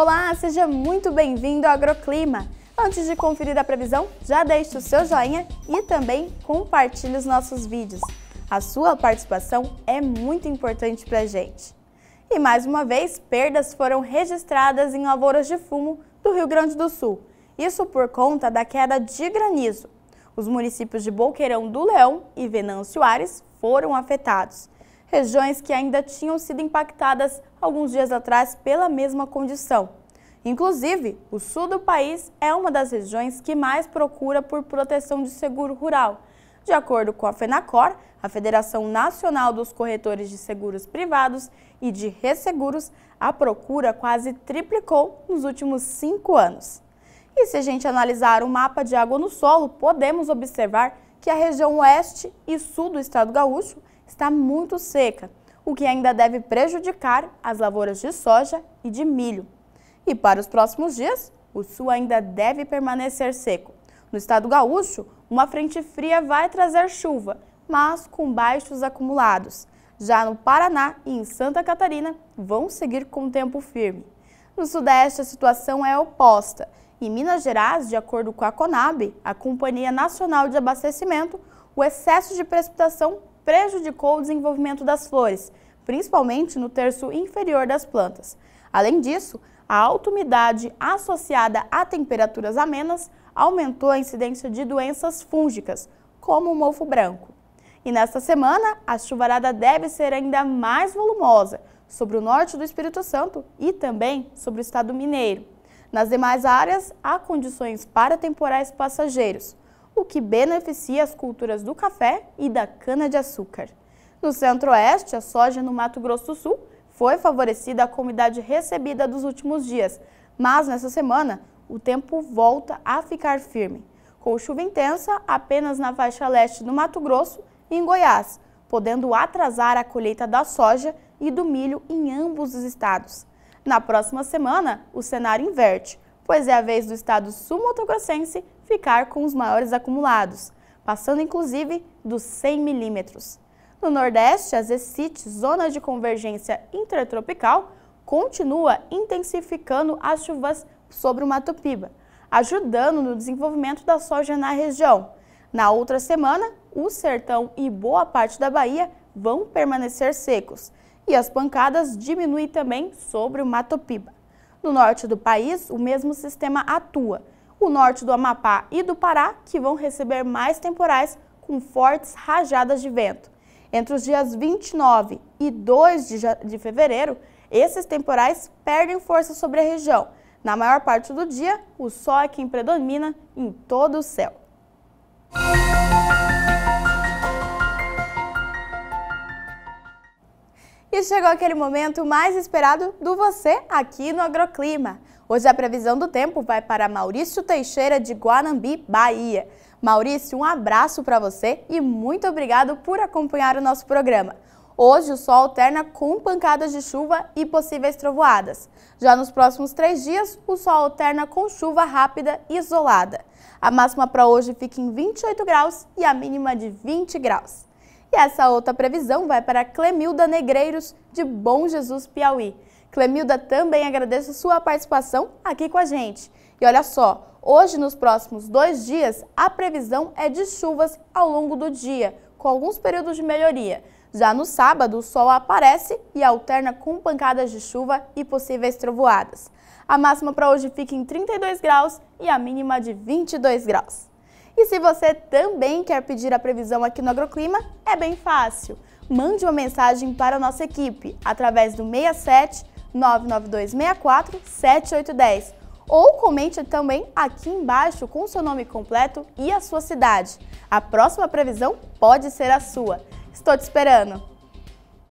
Olá, seja muito bem-vindo ao Agroclima. Antes de conferir a previsão, já deixe o seu joinha e também compartilhe os nossos vídeos. A sua participação é muito importante para a gente. E mais uma vez, perdas foram registradas em lavouras de fumo do Rio Grande do Sul. Isso por conta da queda de granizo. Os municípios de Boqueirão do Leão e Venâncio Ares foram afetados. Regiões que ainda tinham sido impactadas alguns dias atrás pela mesma condição. Inclusive, o sul do país é uma das regiões que mais procura por proteção de seguro rural. De acordo com a FENACOR, a Federação Nacional dos Corretores de Seguros Privados e de Resseguros, a procura quase triplicou nos últimos cinco anos. E se a gente analisar o mapa de água no solo, podemos observar que a região oeste e sul do estado gaúcho está muito seca, o que ainda deve prejudicar as lavouras de soja e de milho. E para os próximos dias, o sul ainda deve permanecer seco. No estado gaúcho, uma frente fria vai trazer chuva, mas com baixos acumulados. Já no Paraná e em Santa Catarina, vão seguir com tempo firme. No sudeste, a situação é oposta. Em Minas Gerais, de acordo com a Conab, a Companhia Nacional de Abastecimento, o excesso de precipitação prejudicou o desenvolvimento das flores, principalmente no terço inferior das plantas. Além disso, a alta umidade associada a temperaturas amenas aumentou a incidência de doenças fúngicas, como o mofo branco. E nesta semana, a chuvarada deve ser ainda mais volumosa sobre o norte do Espírito Santo e também sobre o estado mineiro. Nas demais áreas, há condições para temporais passageiros, o que beneficia as culturas do café e da cana-de-açúcar. No centro-oeste, a soja no Mato Grosso do Sul foi favorecida a umidade recebida dos últimos dias, mas nessa semana o tempo volta a ficar firme, com chuva intensa apenas na faixa leste do Mato Grosso e em Goiás, podendo atrasar a colheita da soja e do milho em ambos os estados. Na próxima semana, o cenário inverte, pois é a vez do estado sul-mato-grossense ficar com os maiores acumulados, passando inclusive dos 100 milímetros. No Nordeste, a ZECIT, Zona de Convergência Intertropical, continua intensificando as chuvas sobre o Mato Piba, ajudando no desenvolvimento da soja na região. Na outra semana, o sertão e boa parte da Bahia vão permanecer secos e as pancadas diminuem também sobre o Mato Piba. No norte do país, o mesmo sistema atua. O norte do Amapá e do Pará, que vão receber mais temporais com fortes rajadas de vento. Entre os dias 29 e 2 de, de fevereiro, esses temporais perdem força sobre a região. Na maior parte do dia, o sol é quem predomina em todo o céu. E chegou aquele momento mais esperado do você aqui no Agroclima. Hoje a previsão do tempo vai para Maurício Teixeira de Guanambi, Bahia. Maurício, um abraço para você e muito obrigado por acompanhar o nosso programa. Hoje o sol alterna com pancadas de chuva e possíveis trovoadas. Já nos próximos três dias, o sol alterna com chuva rápida e isolada. A máxima para hoje fica em 28 graus e a mínima de 20 graus. E essa outra previsão vai para Clemilda Negreiros, de Bom Jesus, Piauí. Clemilda, também agradeço sua participação aqui com a gente. E olha só, Hoje, nos próximos dois dias, a previsão é de chuvas ao longo do dia, com alguns períodos de melhoria. Já no sábado, o sol aparece e alterna com pancadas de chuva e possíveis trovoadas. A máxima para hoje fica em 32 graus e a mínima de 22 graus. E se você também quer pedir a previsão aqui no Agroclima, é bem fácil. Mande uma mensagem para a nossa equipe através do 67 992 64 7810 ou comente também aqui embaixo com seu nome completo e a sua cidade. A próxima previsão pode ser a sua. Estou te esperando!